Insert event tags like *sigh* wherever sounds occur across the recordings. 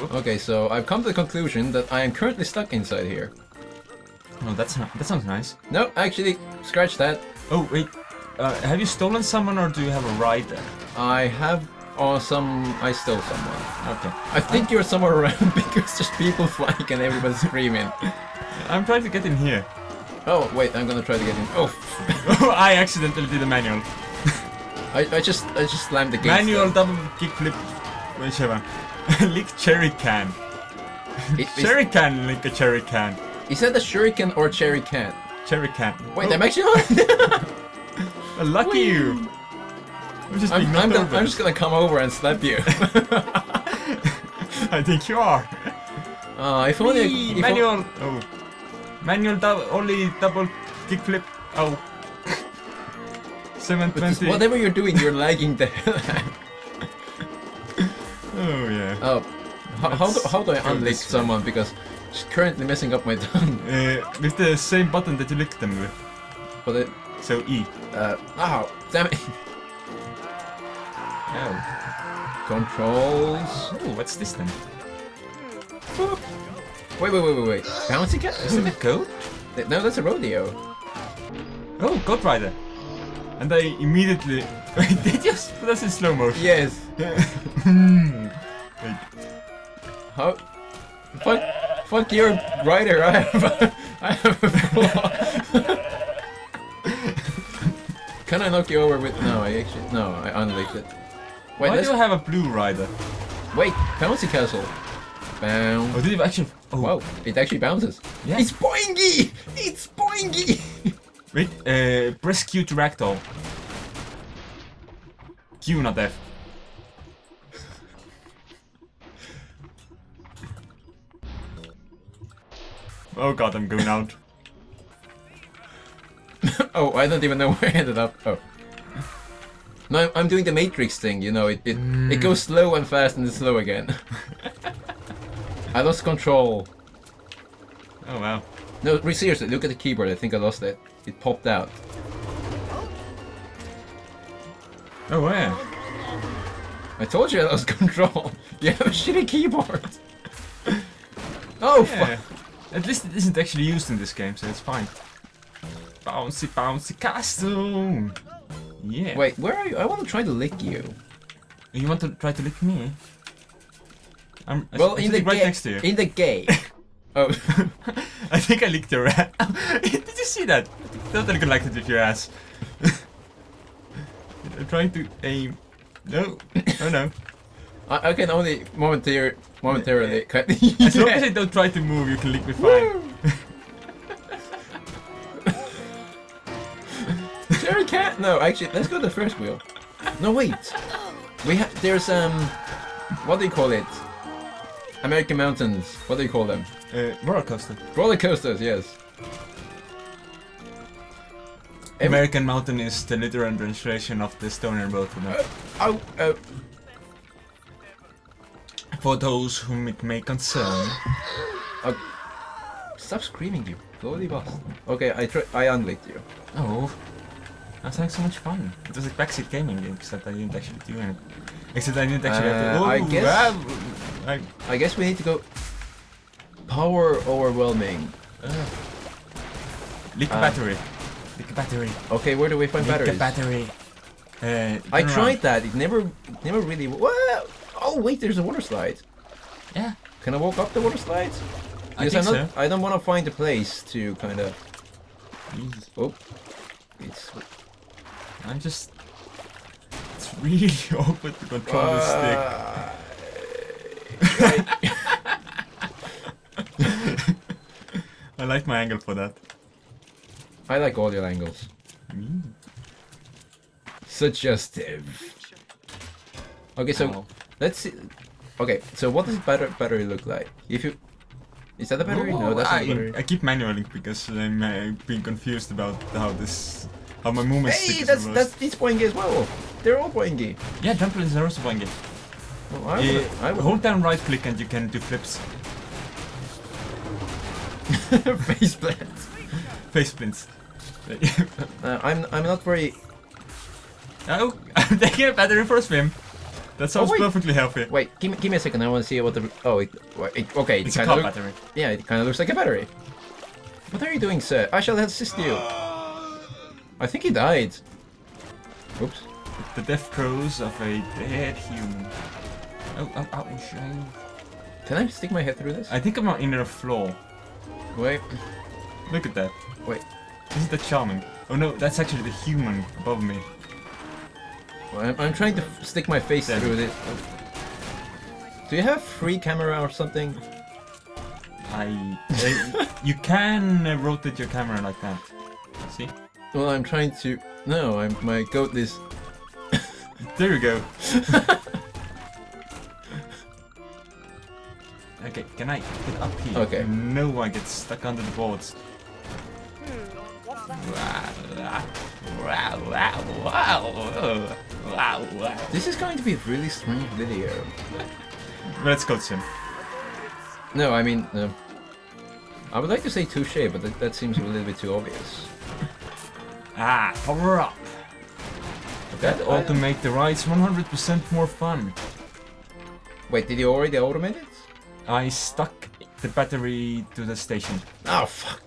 Okay, so I've come to the conclusion that I am currently stuck inside here. Oh, that's not, that sounds nice. No, actually, scratch that. Oh wait, uh, have you stolen someone or do you have a rider? I have uh, some. I stole someone. Okay. I think you're somewhere around *laughs* because there's people flying and everybody's screaming. I'm trying to get in here. Oh wait, I'm gonna try to get in. Oh, *laughs* Oh, I accidentally did a manual. *laughs* I, I just I just slammed the gate. Manual double kickflip, whichever. *laughs* Lick cherry can. It, Cherry can lick a cherry can. Is that a shuriken or cherry can? Cherry can. Wait, oh, I'm actually on. lucky you. I'm just I'm, I'm, gonna. I'm just gonna come over and slap you. *laughs* I think you are. uh, if only. If manual. Oh. Manual dou only double kickflip. Oh. but 720. whatever you're doing, you're lagging the hell. *laughs* Oh yeah. Oh, how, how, do, how do I unlick someone because she's currently messing up my *laughs* tongue. Uh, with the same button that you licked them with. But it, So E. uh, oh, damn it. *laughs* Oh. Controls. Oh, what's this then? Boop. Wait, wait, wait, wait, wait. Bouncy cat? Is it a goat? No, that's a rodeo. Oh, God Rider. And I immediately. Wait, did you s- put us in slow motion? Yes. *laughs* How? Fuck, fuck your rider. *laughs* I have a, I have a flaw. Can I knock you over with? No, I actually no. I unlicked it. Wait, Why do I have a blue rider? wait. Bouncy castle. Bounce. Oh, did it actually? Oh, Whoa! It actually bounces. Yeah. It's boingy. It's boingy. Wait, uh, press Q to ragdoll. Q, not F. Oh god, I'm going out. *laughs* oh, I don't even know *laughs* where I ended up. Oh. No, I'm- I'm doing the Matrix thing. You know, it it, it mm. goes slow and fast and then slow again. *laughs* I lost control. Oh wow. No, seriously, look at the keyboard. I think I lost it. It popped out. Oh where? I told you I lost control. You have a shitty keyboard. oh, Yeah. fuck. At least it isn't actually used in this game, so it's fine. Bouncy, bouncy castle. Yeah. Wait, where are you? I want to try to lick you. You want to try to lick me? I'm Well, in the right next to you. In the gay. *laughs* oh. *laughs* I think I licked your ass. *laughs* Did you see that? Totally could like it with your ass. I'm trying to aim. No. Oh no. I, I can only momentar- momentarily cut. *laughs* As long as I don't try to move, you can lick me fine. Sure cat. No, actually, let's go to the Ferris wheel. No, wait. We have. There's um. What do you call it? American mountains. What do you call them? Uh, roller coaster. Roller coasters. Yes. American Mountain is the literal translation of the stoner boat. You know? Oh, oh. For those whom it may concern. Stop screaming, you bloody bastard. Okay, I try. I unlicked you. Oh. That sounds so much fun. It was like backseat gaming, except I didn't actually do anything. Except I didn't actually have to. Uh, I Oh, guess- wow. I, I guess we need to go. Power overwhelming. lick a Uh, battery. Leak a battery. Okay, where do we find a batteries? battery. Uh, I tried around. that. It never, it never really. What? Oh wait, there's a water slide. Yeah. Can I walk up the water slides? I think I'm not, I don't want to find a place to kind of. Oh, it's. I'm just. It's really awkward to control the stick. *laughs* I like my angle for that. I like all your angles. Mm. Suggestive. Okay, so Ow. Let's see. Okay, so what does batter battery look like? If you, is that a battery? no, Oh, that's not I, a battery. I keep manualing because I'm uh, being confused about how this, how my movement stick Hey, is that's reversed. that's it's poingy as well. They're all poingy. Yeah, trampolines are also game. Well, I would, I hold down right click and you can do flips. *laughs* *laughs* face plants. Face splints. *laughs* Uh, I'm I'm not very. oh, I'm taking a battery for a swim. That oh, sounds Oh, perfectly healthy. Wait, give me, give me a second. I want to see what the. Oh, it, it, okay. It's it a kinda car look- battery. Yeah, it kind of looks like a battery. What are you doing, sir? I shall assist you. I think he died. Oops. The death throes of a dead human. Oh, oh, oh, shame. Can I stick my head through this? I think I'm on inner floor. Wait, Look at that. wait. Isn't that charming? Oh no, that's actually the human above me. Well, I'm, I'm trying to stick my face There. through this. Do you have free camera or something? I. uh, you can uh, rotate your camera like that. See? Well, I'm trying to. No, I'm my goat is. *laughs* There you go. *laughs* okay, can I get up here? Okay. No, I get stuck under the boards. This is going to be a really strange video. Let's go, Sim. No, I mean, no. I would like to say touche, but that, that seems a little bit too obvious. Ah, power up. That I- ought to make the rides 100% more fun. Wait, did you already automate it? I stuck the battery to the station. Oh fuck!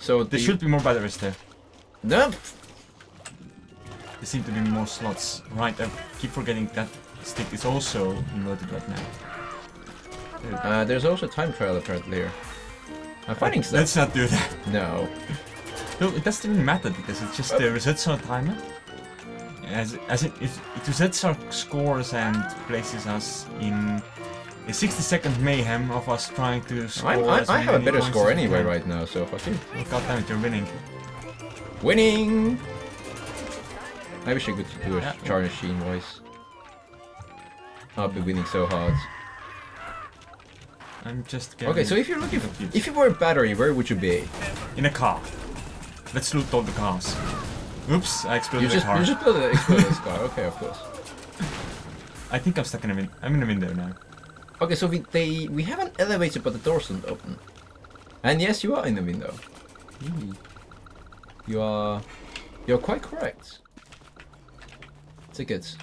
So There the- should be more batteries there. No. There seem to be more slots. Right, I keep forgetting that stick is also inverted right now. Uh, there's also time trial apparently here. I'm finding stuff. Let's not do that. No. No, it doesn't really matter because it's just the resets on a timer. As, as it, it, it resets our scores and places us in a 60 second mayhem of us trying to score. I, as I have a better score anyway right now, so fuck you. Oh, God damn it, you're winning. Winning! I wish I could do a. Charlie Sheen voice. I'll be winning so hard. I'm just getting Okay, so if you're looking for, if you were a battery, where would you be? in a car. Let's loot all the cars. Oops, I exploded the just car. you just built *laughs* exploded this car. Okay, of course. I think I'm stuck in a win. I'm in a window now. Okay, so we they we have an elevator, but the doors don't open. And yes, you are in the window. You are you're quite correct. Tickets.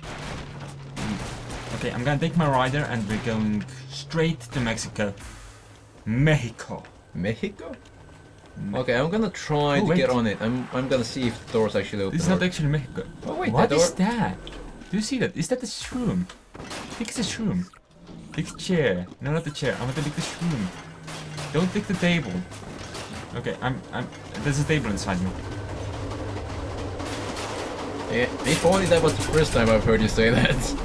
Mm. Okay, I'm gonna take my rider and we're going straight to Mexico. Mexico. Mexico? Me- Okay, I'm gonna try Oh, to wait. get on it. I'm I'm gonna see if the doors actually open. This is not actually Mexico. Oh wait, What that is that? Do you see that? Is that a shroom? Pick the shroom. Pick the chair. No, not the chair. I want to pick the shroom. Don't pick the table. Okay, I'm. I'm. There's a table inside me. If only that was the first time I've heard you say that.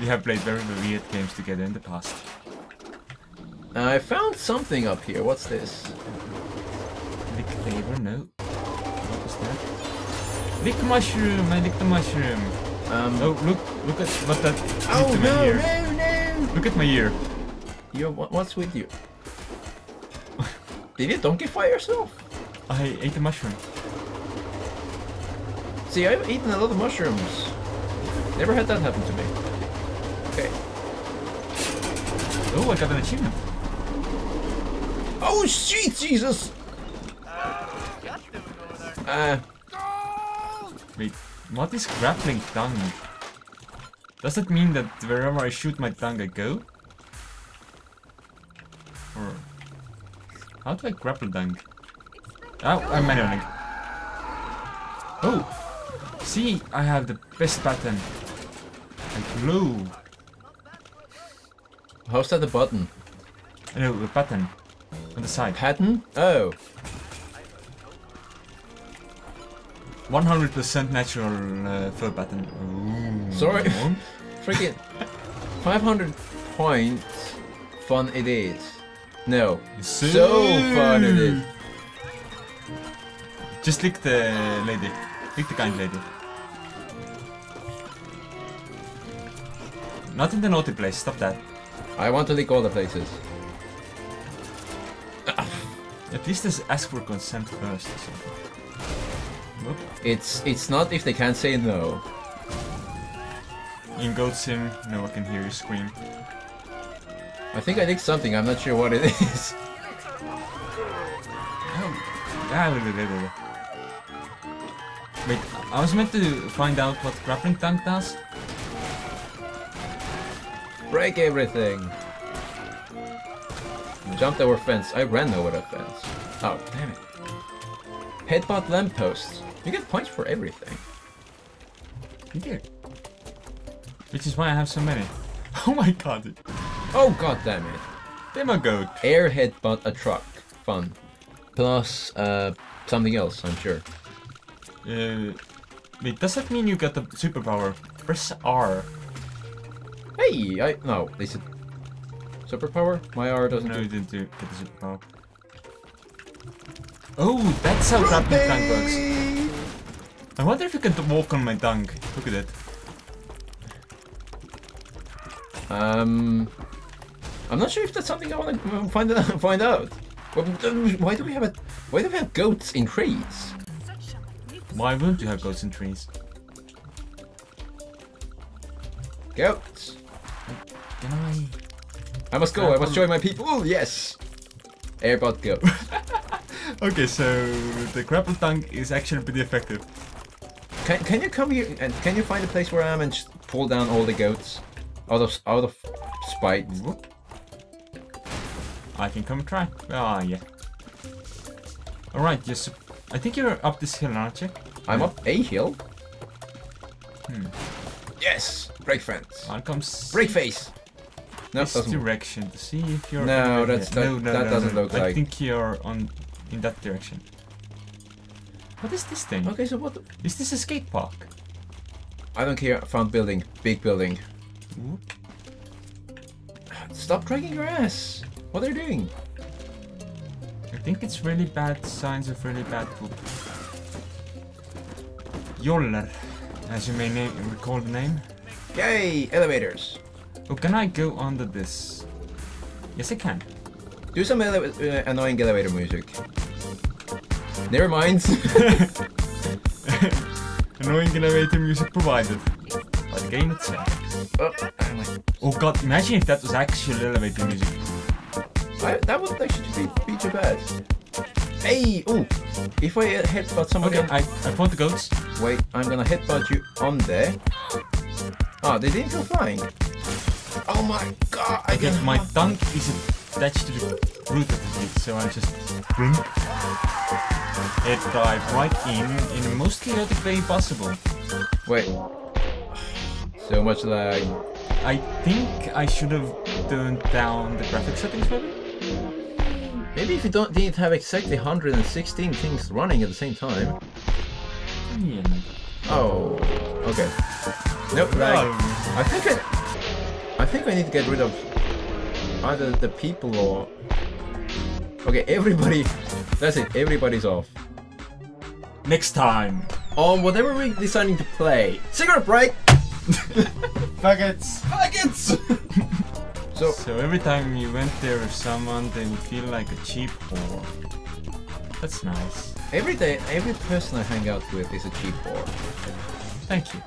We have played very weird games together in the past. I found something up here. What's this? Lick table? No. What was that? Lick mushroom. I lick the mushroom. Um. Oh, look! Look at what that. did oh no, ear. no, no! Look at my ear. What, what's with you? Did you donkeyfy yourself? I ate a mushroom. See, I've eaten a lot of mushrooms. Never had that happen to me. Okay. Oh, I got an achievement. Oh, shit, Jesus! Uh, Wait, what is grappling tongue? Does that mean that wherever I shoot my tongue I go? Or... How do I grapple tongue? Oh, I'm manualing. Oh! See, I have the best pattern. I glow. how's that the button? No, the pattern. On the side. Pattern? Oh. 100% natural uh, fur pattern. Ooh. Sorry. *laughs* Freaking 500 points fun it is. No. So, So fun it is. Just lick the lady. Lick the kind lady. Not in the naughty place, stop that. I want to lick all the places. Ah, at least just ask for consent first or something. Whoop. It's it's not if they can't say no. In Goat Sim, no one can hear you scream. I think I licked something, I'm not sure what it *laughs* is. Oh. Wait, I was meant to find out what grappling tongue does. Break everything! Jumped over fence. I ran over that fence. Oh, damn it. Headbutt lampposts. You get points for everything. You do. Which is why I have so many. *laughs* Oh my god. Oh god damn it. Demagogue. Air headbutt a truck. Fun. Plus, uh, something else, I'm sure. Uh, wait, does that mean you got the superpower? Press R. Hey, I no. Is it superpower? My R doesn't No, do. you didn't do get the superpower. Oh, that's how grappling tongue works. I wonder if you can walk on my tongue. Look at it. Um, I'm not sure if that's something I want to find out. Find out. Why do we have a? Why do we have goats in trees? Why wouldn't you have goats in trees? Goats. Can I? I must go. I must join my people. Yes. Airbot go. *laughs* Okay, so the grapple tongue is actually pretty effective. Can, can you come here and can you find a place where I am and just pull down all the goats out of out of spite? I can come try. Ah, yeah. Alright, yes. I think you're up this hill, aren't you? I'm up a hill. Hmm. Yes. Break fence. I'll come s- Break face. No, this doesn't. direction to see if you're. No, that's- that- that doesn't look I like- I think you're on in that direction. What is this thing? Okay, so what? The... Is this a skate park? I don't care. I Found building. Big building. Stop dragging your ass. What are you doing? I think it's really bad signs of really bad poop. Joller, as you may name, recall the name. Yay! Elevators. Oh, can I go under this? Yes, I can. Do some ele- uh, annoying elevator music. Never mind. *laughs* *laughs* Annoying elevator music provided by the game itself. oh, Oh god, imagine if that was actual elevator music. I, that wouldn't actually be, be too bad. Hey! Ooh! If I headbutt somebody Okay, I, I fought the goats. Wait, I'm gonna headbutt you on there. Ah, they didn't go flying. Oh my god, I Okay, can... my tongue is attached to the root of the tree, so I just boom. It dive right in in the most chaotic way possible. Wait. So much lag. I think I should have turned down the graphic settings maybe? Maybe if you don't didn't have exactly 116 things running at the same time. Yeah. Oh, okay. Nope. Oh. I think I, I think I need to get rid of either the people or. Okay, everybody. *laughs* That's it. Everybody's off. Next time. On whatever we're deciding to play. Cigarette break. *laughs* Faggots. Faggots. *laughs* so So every time you went there with someone, they would feel like a cheap whore. That's nice. every day, every person I hang out with is a cheap whore. Thank you.